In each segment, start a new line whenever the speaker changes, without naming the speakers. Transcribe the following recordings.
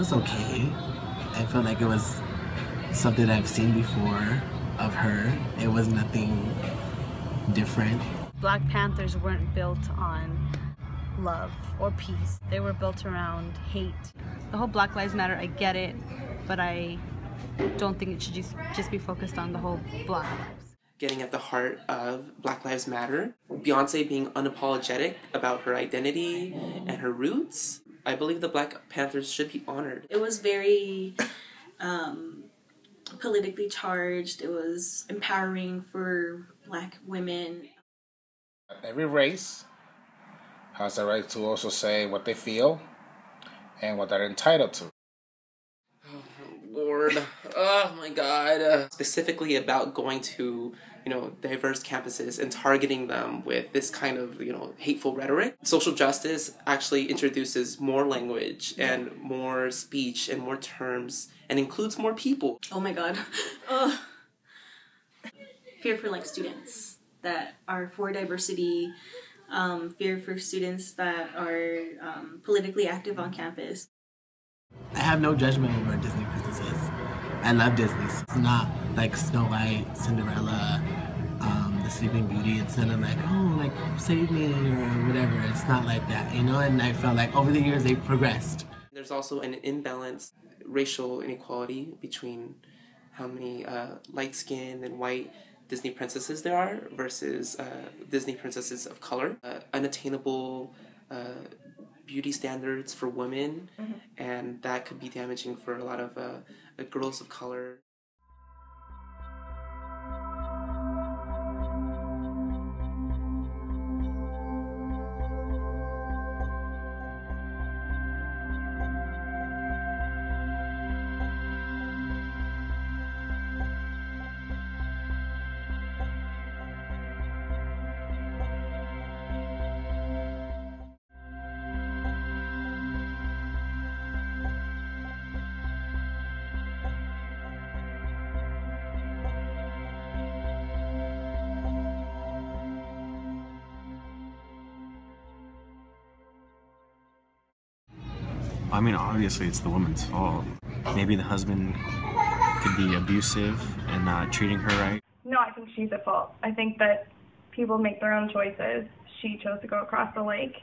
was okay. I felt like it was something I've seen before of her. It was nothing different.
Black Panthers weren't built on love or peace. They were built around hate. The whole Black Lives Matter, I get it, but I don't think it should just, just be focused on the whole Black lives.
Getting at the heart of Black Lives Matter, Beyonce being unapologetic about her identity and her roots. I believe the Black Panthers should be honored.
It was very um, politically charged. It was empowering for black women.
Every race has the right to also say what they feel and what they're entitled to.
Oh, Lord, oh my God! Specifically about going to you know diverse campuses and targeting them with this kind of you know hateful rhetoric. Social justice actually introduces more language and more speech and more terms and includes more people.
Oh my God! Oh. Fear for like students that are for diversity. Um, fear for students that are um, politically active on campus.
I have no judgment over Disney princesses. I love Disney. It's not like Snow White, Cinderella, um, The Sleeping Beauty. It's not like, oh, like, save me or whatever. It's not like that, you know? And I felt like over the years they've progressed.
There's also an imbalance, racial inequality between how many uh, light skinned and white Disney princesses there are versus uh, Disney princesses of color. Uh, unattainable uh, beauty standards for women, mm-hmm. and that could be damaging for a lot of uh, uh, girls of color.
I mean, obviously it's the woman's fault. Maybe the husband could be abusive and not treating her right.
No, I think she's at fault. I think that people make their own choices. She chose to go across the lake.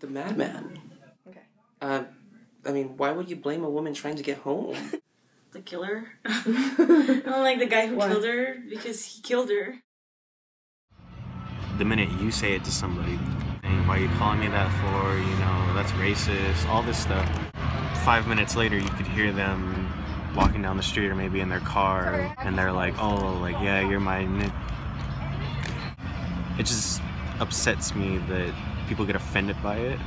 The madman.
Okay.
Uh, I mean, why would you blame a woman trying to get home?
The killer. I don't like the guy who what? killed her because he killed her.
The minute you say it to somebody, why are you calling me that for? You know, that's racist, all this stuff. Five minutes later, you could hear them walking down the street or maybe in their car, and they're like, oh, like, yeah, you're my. It just upsets me that people get offended by it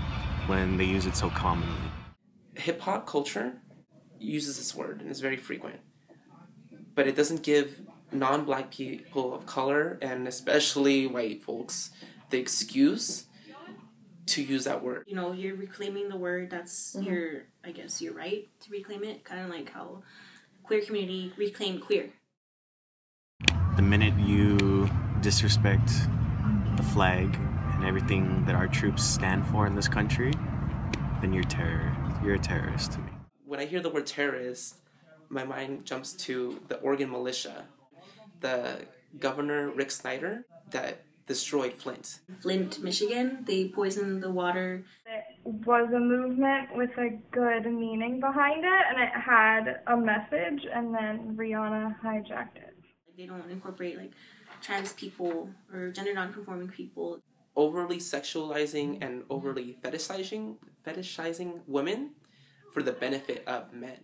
when they use it so commonly.
Hip hop culture uses this word and it's very frequent, but it doesn't give non black people of color and especially white folks the excuse to use that word.
You know, you're reclaiming the word. That's mm-hmm. your, I guess, your right to reclaim it. Kind of like how queer community reclaimed queer.
The minute you disrespect the flag and everything that our troops stand for in this country, then you're terror. You're a terrorist to me.
When I hear the word terrorist, my mind jumps to the Oregon militia, the governor Rick Snyder that destroyed Flint.
Flint, Michigan, they poisoned the water.
It was a movement with a good meaning behind it, and it had a message, and then Rihanna hijacked it.
They don't incorporate like trans people or gender nonconforming people.
Overly sexualizing and overly fetishizing fetishizing women for the benefit of men.